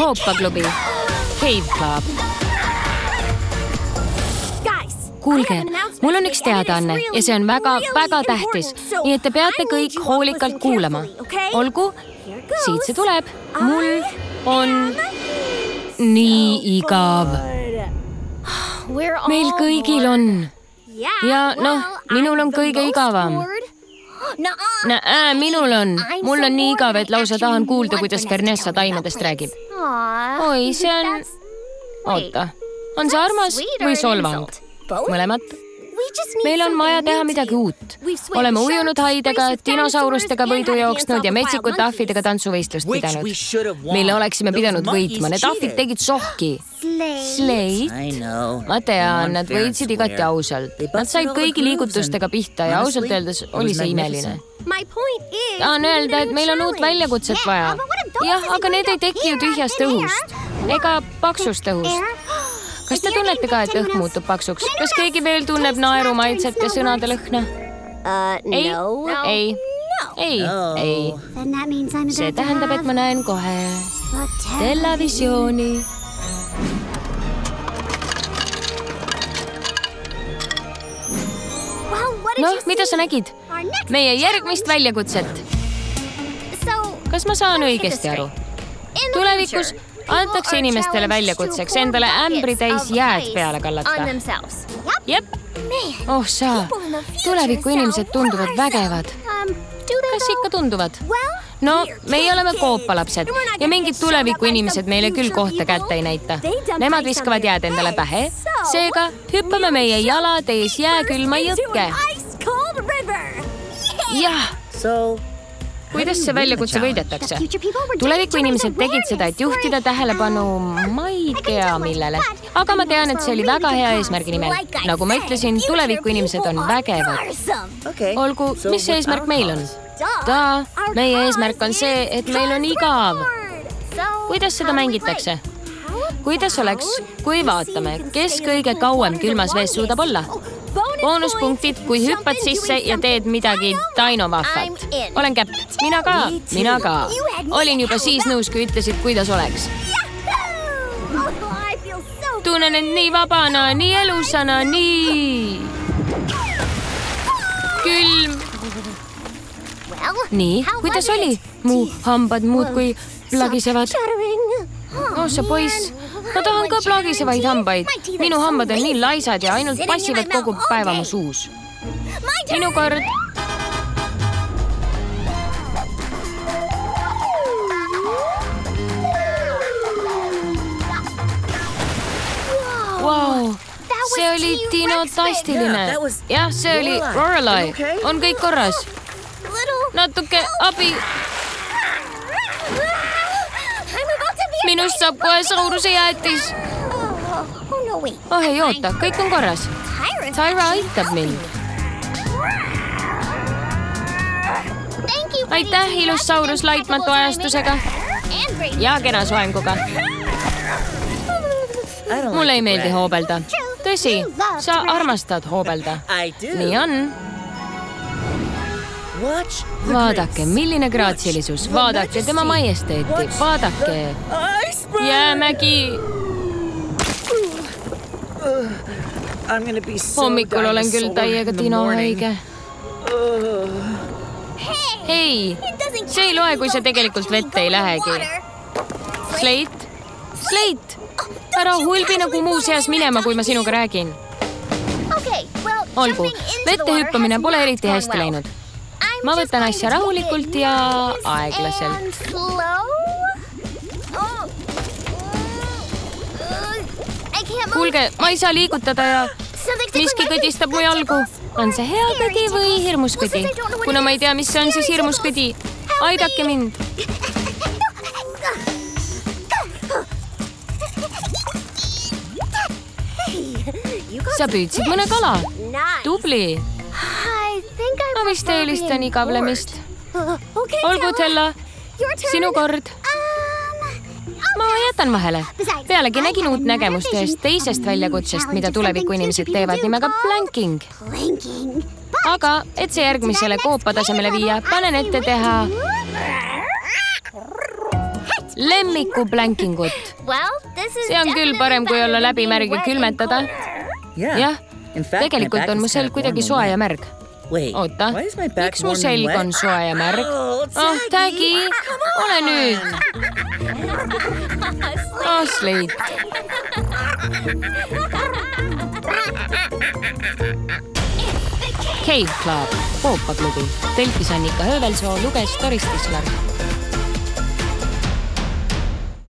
koopaklubi Cave Club kuulge, mul on üks teadaanne ja see on väga-väga tähtis, nii et te peate kõik hoolikalt kuulama. olgu, siit see tuleb. mul on nii igav. meil kõigil on. ja noh, minul on kõige igavam. Nää, minul on, mul on nii igav, et lausa tahan kuulda, kuidas Vernessa taimedest räägib. oi, see on, oota, on see armas või solvang? mõlemat. Meil on vaja teha midagi uut. oleme ujunud haidega, dinosaurustega võidu jooksnud ja metsikute ahvidega tantsuvõistlust pidanud. mille oleksime pidanud võitma, need ahvid tegid sohki. Slade? ma tean, nad võitsid igati ausalt. Nad said kõigi liigutustega pihta ja ausalt öeldes oli see imeline. tahan öelda, et meil on uut väljakutset vaja. jah, aga need ei teki ju tühjast õhust ega paksust õhust kas te tunnete ka, et õhk muutub paksuks? kas keegi veel tunneb naeru maitset ja sõnade lõhna uh,? ei, ei, ei, ei. see tähendab, et ma näen kohe televisiooni. noh, mida sa nägid? meie järgmist väljakutset. kas ma saan õigesti aru? tulevikus antakse inimestele väljakutseks endale ämbritäis jääd peale kallata. jep. oh sa, tuleviku inimesed tunduvad vägevad. kas ikka tunduvad? no, meie oleme koopalapsed ja mingid tuleviku inimesed meile küll kohta kätte ei näita. Nemad viskavad jääd endale pähe, seega hüppame meie jalad ees jääkülma jõkke. jah kuidas see väljakutse võidetakse? tuleviku inimesed tegid seda, et juhtida tähelepanu, ma ei tea, millele, aga ma tean, et see oli väga hea eesmärgi nimel. nagu ma ütlesin, tuleviku inimesed on vägevad. olgu, mis eesmärk meil on? ta, meie eesmärk on see, et meil on igav. kuidas seda mängitakse? kuidas oleks, kui vaatame, kes kõige kauem külmas vees suudab olla? Boonuspunktid, kui hüppad sisse ja teed midagi dainovahvat. olen käpp, mina ka, mina ka. olin juba siis nõus, kui ütlesid, kuidas oleks. tunnen end nii vabana, nii elusana, nii külm. nii, kuidas oli? mu hambad muudkui plagisevad. oh sa poiss ma tahan ka plaagisevaid hambaid. minu hambad on nii laisad ja ainult passivad kogu päeva mu suus. minu kord. Vau, see oli dinotastiline. jah, see oli Lorelai. on kõik korras? natuke abi minust saab kohe Sauruse jäätis. oh ei oota, kõik on korras. Tyra aitab mind. aitäh, ilus Saurus laitmatu ajastusega ja kena soenguga. mulle ei meeldi hoobelda. tõsi, sa armastad hoobelda. nii on vaadake, milline graatsilisus, vaadake tema majesteeti, vaadake. jäämägi. hommikul olen küll täiega dinohaige. hei, see ei loe, kui sa tegelikult vette ei lähegi. Sleit, Sleit, ära hulbi nagu muuseas minema, kui ma sinuga räägin. olgu, vette hüppamine pole eriti hästi läinud ma võtan asja rahulikult ja aeglaselt. kuulge, ma ei saa liigutada ja miski kõdistab mu jalgu. on see hea kõdi või hirmus kõdi? kuna ma ei tea, mis see on, siis hirmus kõdi. aidake mind. sa püüdsid mõne kala. tubli ma vist eelistan igavlemist. olgu, Tella, sinu kord. ma jätan vahele. pealegi nägin uut nägemust ühest teisest väljakutsest, mida tuleviku inimesed teevad nimega planking. aga et see järgmisele koopa tasemele viia, panen ette teha lemmikuplänkingut. see on küll parem, kui olla läbimärg ja külmetada. jah, tegelikult on mu selg kuidagi soe ja märg. Oota, miks mu selg on soe ja märg? oh, Tägi, ole nüüd. Asleid. Cave Club, poopaklubi, tõlkis Annika Höövelsoo, luges Doris Tisler